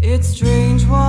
It's strange why.